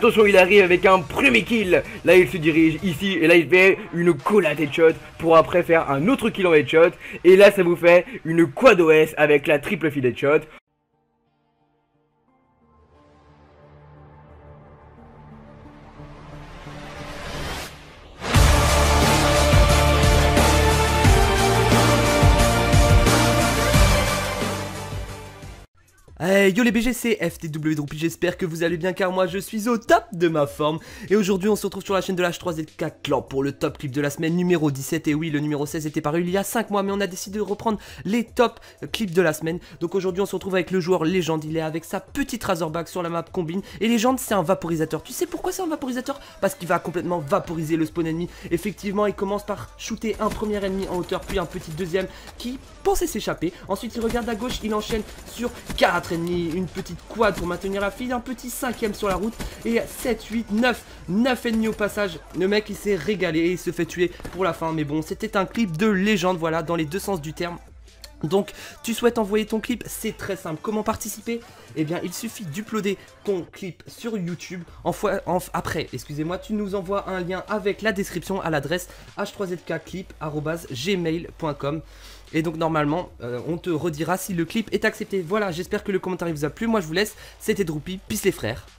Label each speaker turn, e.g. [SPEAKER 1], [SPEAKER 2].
[SPEAKER 1] Attention, il arrive avec un premier kill. Là, il se dirige ici et là, il fait une collade headshot pour après faire un autre kill en headshot. Et là, ça vous fait une quad OS avec la triple feed headshot.
[SPEAKER 2] Hey yo les BG, c'est FTW Droopy, j'espère que vous allez bien car moi je suis au top de ma forme. Et aujourd'hui on se retrouve sur la chaîne de l'H3ZK Clan pour le top clip de la semaine numéro 17. Et oui, le numéro 16 était paru il y a 5 mois, mais on a décidé de reprendre les top clips de la semaine. Donc aujourd'hui on se retrouve avec le joueur Légende, il est avec sa petite Razorback sur la map combine. Et Légende c'est un vaporisateur. Tu sais pourquoi c'est un vaporisateur? Parce qu'il va complètement vaporiser le spawn ennemi. Effectivement, il commence par shooter un premier ennemi en hauteur, puis un petit deuxième qui pensait s'échapper. Ensuite il regarde à gauche, il enchaîne sur 4 une petite quad pour maintenir la file, un petit cinquième sur la route, et 7, 8, 9, 9 ennemis au passage. Le mec il s'est régalé et il se fait tuer pour la fin, mais bon, c'était un clip de légende, voilà, dans les deux sens du terme. Donc, tu souhaites envoyer ton clip, c'est très simple. Comment participer? Eh bien, il suffit d'uploader ton clip sur YouTube. En après, excusez-moi, tu nous envoies un lien avec la description à l'adresse h3zkclip.gmail.com. Et donc normalement, euh, on te redira si le clip est accepté. Voilà, j'espère que le commentaire vous a plu. Moi, je vous laisse. C'était Droopy. Peace les frères.